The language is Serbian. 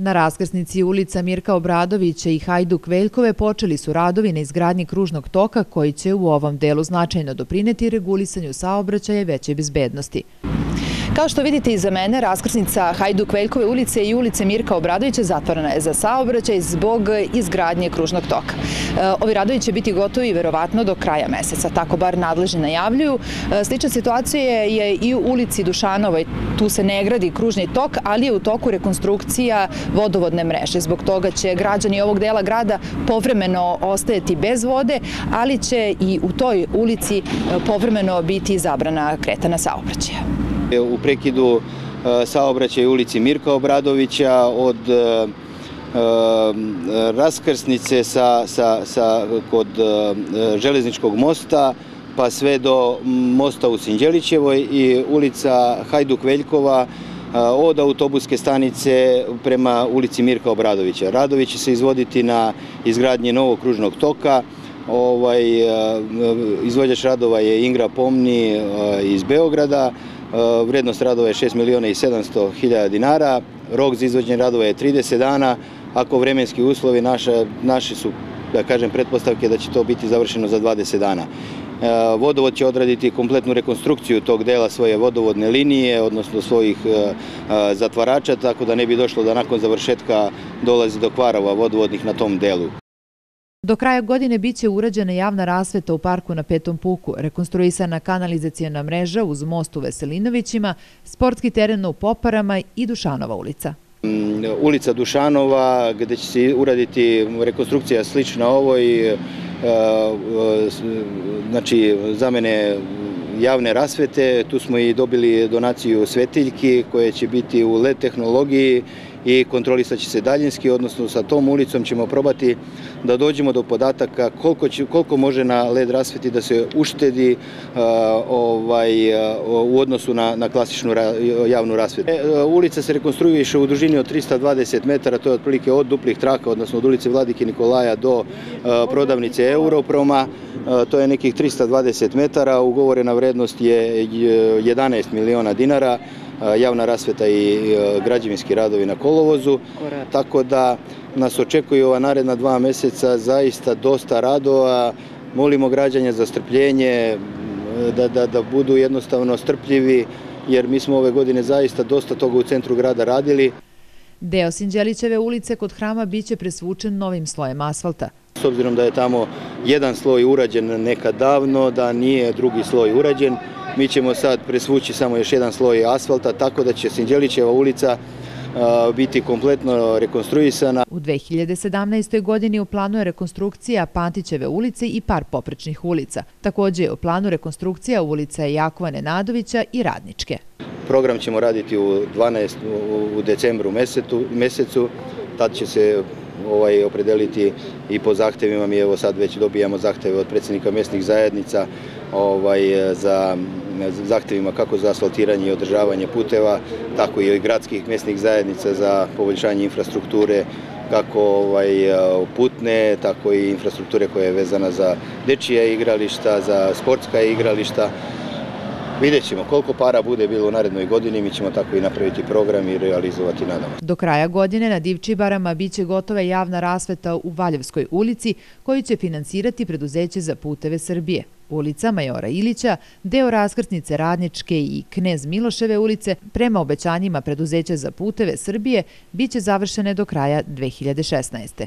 Na raskrsnici ulica Mirka Obradovića i Hajduk Veljkove počeli su radovi na izgradnji kružnog toka koji će u ovom delu značajno doprineti regulisanju saobraćaja i veće bezbednosti. Kao što vidite iza mene, raskrsnica Hajduk Veljkove ulice i ulice Mirka Obradovića zatvorena je za saobraćaj zbog izgradnje kružnog toka. E, ovi radovi će biti gotovi verovatno do kraja meseca, tako bar nadležni najavljuju. E, slična situacija je i u ulici Dušanova, tu se ne gradi kružni tok, ali je u toku rekonstrukcija vodovodne mreže. Zbog toga će građani ovog dela grada povremeno ostajati bez vode, ali će i u toj ulici e, povremeno biti zabrana kretana saobraćaja. U prekidu saobraćaj ulici Mirka Obradovića od raskrsnice sa, sa, sa, kod železničkog mosta pa sve do mosta u Sinđelićevoj i ulica Hajduk Veljkova od autobuske stanice prema ulici Mirka Obradovića. Radovi će se izvoditi na izgradnje novog kružnog toka. Ovaj, izvođač radova je Ingra Pomni iz Beograda. Vrednost radova je 6 miliona i 700 hiljada dinara. Rok za izvođenje radova je 30 dana. Ako vremenski uslovi naše, naše su, da kažem, pretpostavke da će to biti završeno za 20 dana. E, vodovod će odraditi kompletnu rekonstrukciju tog dela svoje vodovodne linije, odnosno svojih e, e, zatvarača, tako da ne bi došlo da nakon završetka dolazi do kvarova vodovodnih na tom delu. Do kraja godine biće urađena javna rasveta u parku na Petom puku, rekonstruisana kanalizacijona mreža uz most u Veselinovićima, sportski teren u Poparama i Dušanova ulica. Mm, ulica Dušanova, gde će se uraditi rekonstrukcija slična ovoj, znači za mene javne rasvete, tu smo i dobili donaciju svetiljki koje će biti u LED tehnologiji i kontrolisat će se daljinski, odnosno sa tom ulicom ćemo probati da dođemo do podataka koliko, će, koliko može na LED rasveti da se uštedi uh, ovaj, uh, u odnosu na, na klasičnu javnu rasvetu. E, ulica se rekonstruiše u dužini od 320 metara, to je otprilike od duplih traka, odnosno od ulice Vladike Nikolaja do prodavnice Europroma, to je nekih 320 metara, ugovorena vrednost je 11 miliona dinara, javna rasveta i građevinski radovi na kolovozu, tako da nas očekuju ova naredna dva meseca zaista dosta radova, molimo građanja za strpljenje, da, da, da budu jednostavno strpljivi, jer mi smo ove godine zaista dosta toga u centru grada radili. Deo Sinđelićeve ulice kod hrama biće presvučen novim slojem asfalta. S obzirom da je tamo jedan sloj urađen nekad davno, da nije drugi sloj urađen, mi ćemo sad presvući samo još jedan sloj asfalta, tako da će Sinđelićeva ulica biti kompletno rekonstruisana. U 2017. godini u planu je rekonstrukcija Pantićeve ulice i par poprečnih ulica. Takođe je u planu rekonstrukcija ulica Jakova Nenadovića i Radničke. Program ćemo raditi u 12. u decembru mesecu, mesecu tad će se ovaj, opredeliti i po zahtevima. Mi evo sad već dobijamo zahteve od predsjednika mesnih zajednica ovaj, za zahtevima kako za asfaltiranje i održavanje puteva, tako i gradskih mesnih zajednica za poboljšanje infrastrukture, kako ovaj, putne, tako i infrastrukture koja je vezana za dečija igrališta, za sportska igrališta. Vidjet ćemo koliko para bude bilo u narednoj godini, mi ćemo tako i napraviti program i realizovati nadamo. Do kraja godine na Divčibarama biće gotova javna rasveta u Valjevskoj ulici koju će finansirati preduzeće za puteve Srbije. Ulica Majora Ilića, deo raskrsnice Radničke i Knez Miloševe ulice, prema obećanjima preduzeća za puteve Srbije, biće završene do kraja 2016.